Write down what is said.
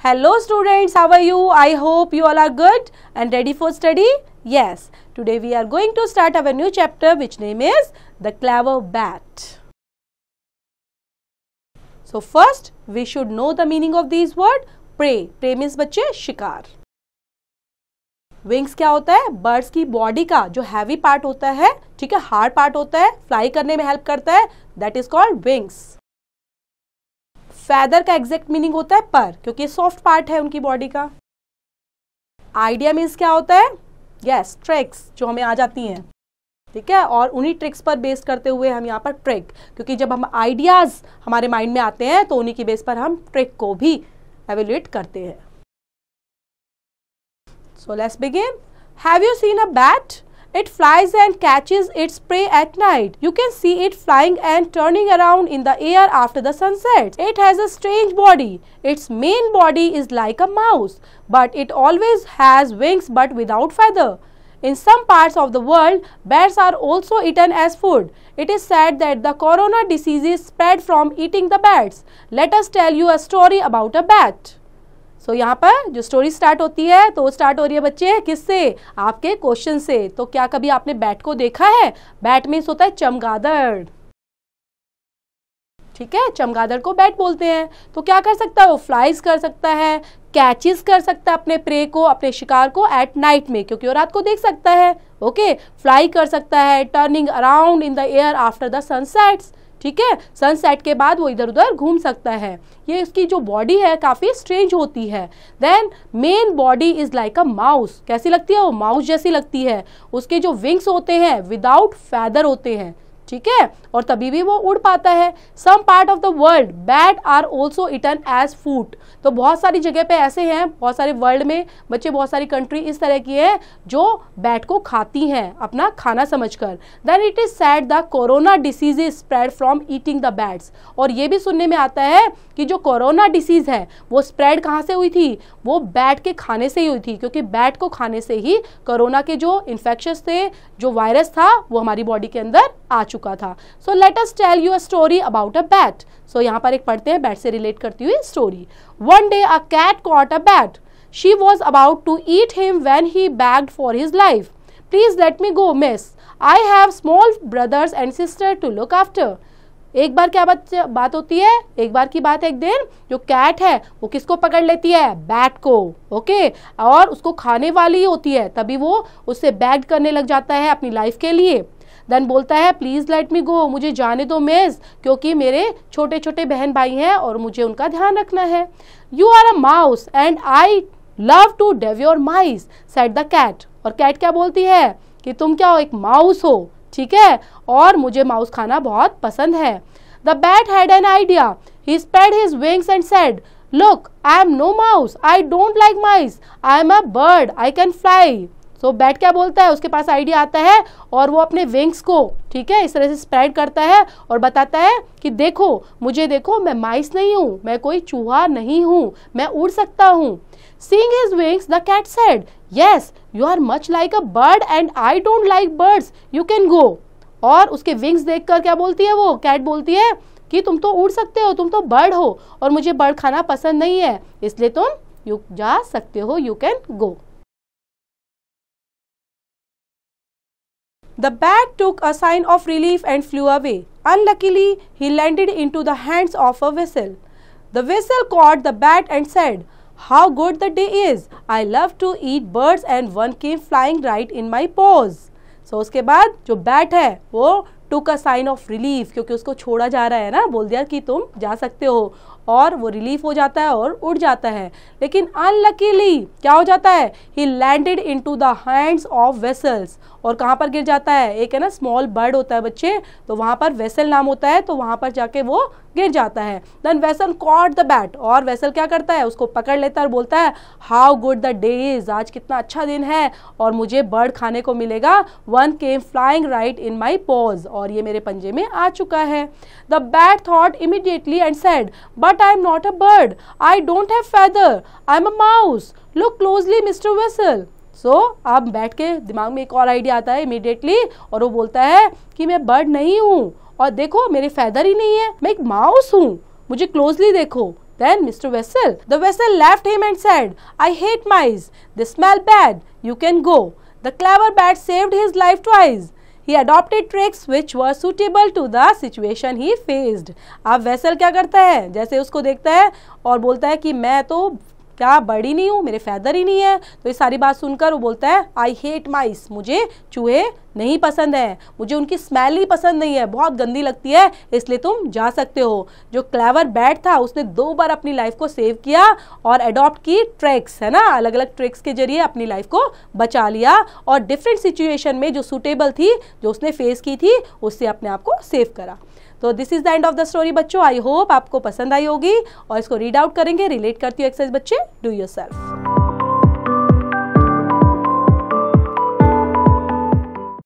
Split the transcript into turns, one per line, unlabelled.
Hello students, how are you? I hope you all are good and ready for study. Yes, today we are going to start our new chapter which name is The Clever Bat. So first we should know the meaning of these word. Prey. Prey means बच्चे शिकार wings क्या होता है birds की body का जो heavy part होता है ठीक है हार्ड पार्ट होता है फ्लाई करने में हेल्प करता है that is called wings feather का एग्जैक्ट मीनिंग होता है पर, क्योंकि सॉफ्ट पार्ट है उनकी बॉडी का। आइडिया मीन्स क्या होता है? यस ट्रिक्स जो हमें आ जाती हैं। ठीक है? और उन्हीं ट्रिक्स पर बेस करते हुए हम यहाँ पर ट्रिक क्योंकि जब हम आइडियाज़ हमारे माइंड में आते हैं तो उन्हीं की बेस पर हम ट्रिक को भी एवेल्युएट करते हैं। So let's begin have you seen a bat It flies and catches its prey at night. You can see it flying and turning around in the air after the sunset. It has a strange body. Its main body is like a mouse, but it always has wings but without feather. In some parts of the world, bats are also eaten as food. It is said that the corona disease is spread from eating the bats. Let us tell you a story about a bat. तो यहाँ पर जो story start होती है तो start हो रही है बच्चे किससे? आपके क्वेश्चन से। तो क्या कभी आपने बैट को देखा है? बैट मीन्स होता है चमगादड़। ठीक है? चमगादड़ को बैट बोलते हैं। तो क्या कर सकता है? वो फ्लाइज कर सकता है कैचेस कर सकता है अपने प्रे को, अपने शिकार को एट नाइट में, क्योंकि वो रात को देख सकता है। ओके फ्लाई कर सकता है turning around in the air after the sunsets ठीक है? सनसेट के बाद वो इधर उधर घूम सकता है। ये इसकी जो बॉडी है, काफ़ी स्ट्रेंज होती है। Then main body is like a mouse कैसी लगती है? वो माउस जैसी लगती है। उसके जो विंग्स होते हैं विदाउट फैदर होते हैं। ठीक है? और तभी भी वो उड़ पाता है। Some part of the world bat are also eaten as food तो बहुत सारी जगह पे ऐसे हैं, बहुत सारे वर्ल्ड में बच्चे, बहुत सारी कंट्री इस तरह की है जो बैट को खाती हैं अपना खाना समझकर। Then it is said the corona disease is spread from eating the bats और ये भी सुनने में आता है कि जो कोरोना डिसीज है, वो स्प्रेड कहाँ से हुई थी? वो बैट के खाने से ही हुई थी, क्योंकि बैट को खाने से ही कोरोना के जो इन्फेक्शन थे, जो वायरस था, वो हमारी बॉडी के अंदर आ चुका था। So let us tell you a story about a bat सो यहाँ पर एक पढ़ते हैं बैट से रिलेट करती हुई story one day a cat caught a bat she was about to eat him when he begged for his life please let me go miss I have small brothers and sister to look after एक बार क्या बात बात होती है? एक बार की बात है एक दिन, जो कैट है, वो किसको पकड़ लेती है? बैट को ओके और उसको खाने वाली होती है, तभी वो उससे बैग करने लग जाता है अपनी लाइफ के लिए। देन बोलता है प्लीज़ लेट मी गो मुझे जाने दो मेज क्योंकि मेरे छोटे छोटे बहन भाई हैं और मुझे उनका ध्यान रखना है। You are a mouse and I love to devour mice said the cat और कैट क्या बोलती है? कि तुम क्या हो एक माउस हो? ठीक है? और मुझे माउस खाना बहुत पसंद है। The bat had an idea he spread his wings and said look I am no mouse I don't like mice I am a bird I can fly so bat क्या बोलता है? उसके पास आइडिया आता है और वो अपने विंग्स को, ठीक है, इस तरह से स्प्रेड करता है और बताता है कि देखो, मुझे देखो, मैं माइस नहीं हूँ, मैं कोई चूहा नहीं हूँ, मैं उड़ सकता हूँ। Seeing his wings the cat said yes you are much like a bird and I don't like birds you can go और उसके विंग्स देखकर क्या बोलती है वो? कैट बोलती है कि तुम तो उड़ सकते हो, तुम तो बर्ड हो और मुझे बर्ड खाना पसंद नहीं है, इसलिए तुम यू जा सकते हो you can go The bat took a sign of relief and flew away. Unluckily, he landed into the hands of a whistle. The whistle caught the bat and said, How good the day is! I love to eat birds and one came flying right in my paws. So उसके बाद जो bat है वो took a sign of relief क्योंकि उसको छोड़ा जा रहा है ना बोल दिया कि तुम जा सकते हो और वो रिलीफ हो जाता है और उड़ जाता है लेकिन अनलकीली क्या हो जाता है he landed into the hands of weasels और कहाँ पर गिर जाता है? एक है ना स्मॉल बर्ड होता है बच्चे तो वहाँ पर वेसल नाम होता है तो वहाँ पर जाके वो गिर जाता है। Then weasel caught the bat और वेसल क्या करता है? उसको पकड़ लेता है और बोलता है how good the day is आज कितना अच्छा दिन है, और मुझे बर्ड खाने को मिलेगा। One came flying right in my paws और ये मेरे पंजे में आ चुका है। The bat thought immediately and said but I am not a bird I don't have feather I am a mouse look closely mister weasel so so, अब बैठ के दिमाग में एक और आइडिया आता है इमीडिएटली और वो बोलता है कि मैं बर्ड नहीं हूँ और देखो मेरे फैदर ही नहीं है मैं एक माउस हूँ। मुझे क्लोजली देखो। Then mister weasel the weasel left him and said I hate mice they smell bad you can go the clever bat saved his life twice he adopted tricks which were suitable to the situation he faced अब weasel क्या करता है? जैसे उसको देखता है और बोलता है कि मैं तो क्या बड़ी नहीं हूँ, मेरे फैदर ही नहीं है। तो ये सारी बात सुनकर वो बोलता है आई हेट माइस मुझे चूहे नहीं पसंद है। मुझे उनकी स्मेल ही पसंद नहीं है। बहुत गंदी लगती है, इसलिए तुम जा सकते हो। जो क्लेवर बैट था, उसने दो बार अपनी लाइफ को सेव किया और अडॉप्ट की ट्रिक्स है ना? अलग अलग ट्रिक्स के ज़रिए अपनी लाइफ को बचा लिया और डिफरेंट सिचुएशन में जो सुटेबल थी, जो उसने फेस की थी, उससे अपने आप को सेव करा। तो this is the end of the story बच्चों। आई होप आपको पसंद आई होगी और इसको रीड आउट करेंगे। रिलेट करती हूँ एक्सरसाइज बच्चे। Do your self